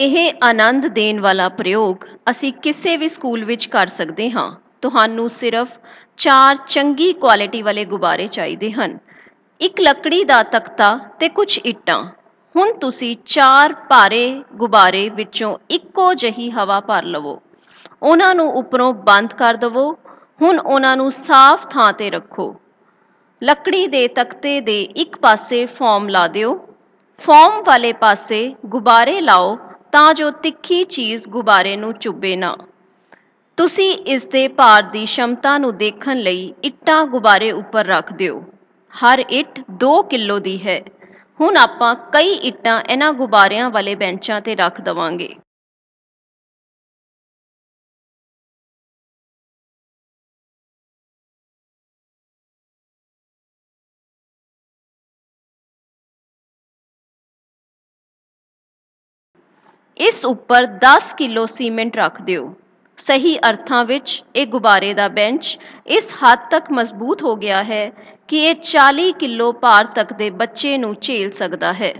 ਇਹ ਆਨੰਦ ਦੇਣ ਵਾਲਾ ਪ੍ਰਯੋਗ ਅਸੀਂ ਕਿਸੇ ਵੀ ਸਕੂਲ ਵਿੱਚ ਕਰ ਸਕਦੇ ਹਾਂ। ਤੁਹਾਨੂੰ ਸਿਰਫ ਚਾਰ ਚੰਗੀ ਕੁਆਲਿਟੀ ਵਾਲੇ ਗੁਬਾਰੇ ਚਾਹੀਦੇ ਹਨ। ਇੱਕ ਲੱਕੜੀ ਦਾ ਤਖਤਾ ਤੇ ਕੁਝ ਇੱਟਾਂ। ਹੁਣ ਤੁਸੀਂ ਚਾਰ ਭਾਰੇ ਗੁਬਾਰੇ ਵਿੱਚੋਂ ਇੱਕੋ ਜਿਹੀ ਹਵਾ ਭਰ ਲਵੋ। ਉਹਨਾਂ ਨੂੰ ਉੱਪਰੋਂ ਬੰਦ ਕਰ ਦਵੋ। ਹੁਣ ਉਹਨਾਂ ਨੂੰ ਸਾਫ਼ ਥਾਂ ਤੇ ਰੱਖੋ। ਲੱਕੜੀ ਦੇ ਤਖਤੇ ਦੇ ਇੱਕ ਪਾਸੇ ਫੋਮ ਲਾ ਦਿਓ। ਫੋਮ ਵਾਲੇ ਪਾਸੇ ਗੁਬਾਰੇ ਲਾਓ। ਤਾਂ ਜੋ ਤਿੱਖੀ ਚੀਜ਼ ਗੁਬਾਰੇ ਨੂੰ ਚੁੱਭੇ ਨਾ। ਤੁਸੀਂ ਇਸ ਦੇ ਭਾਰ ਦੀ ਸ਼ਮਤਾ ਨੂੰ ਦੇਖਣ ਲਈ ਇੱਟਾਂ ਗੁਬਾਰੇ ਉੱਪਰ ਰੱਖ ਦਿਓ। ਹਰ ਇੱਟ 2 ਕਿਲੋ ਦੀ ਹੈ। ਹੁਣ ਆਪਾਂ ਕਈ ਇੱਟਾਂ ਇਹਨਾਂ ਗੁਬਾਰਿਆਂ ਵਾਲੇ ਬੈਂਚਾਂ ਤੇ ਰੱਖ ਦਵਾਂਗੇ। ਇਸ ਉੱਪਰ 10 ਕਿਲੋ ਸੀਮੈਂਟ ਰੱਖ ਦਿਓ। ਸਹੀ ਅਰਥਾਂ ਵਿੱਚ ਇਹ ਗੁਬਾਰੇ ਦਾ ਬੈਂਚ ਇਸ ਹੱਦ ਤੱਕ ਮਜ਼ਬੂਤ ਹੋ ਗਿਆ ਹੈ ਕਿ ਇਹ 40 ਕਿਲੋ ਭਾਰ ਤੱਕ ਦੇ ਬੱਚੇ ਨੂੰ ਝੇਲ ਸਕਦਾ ਹੈ।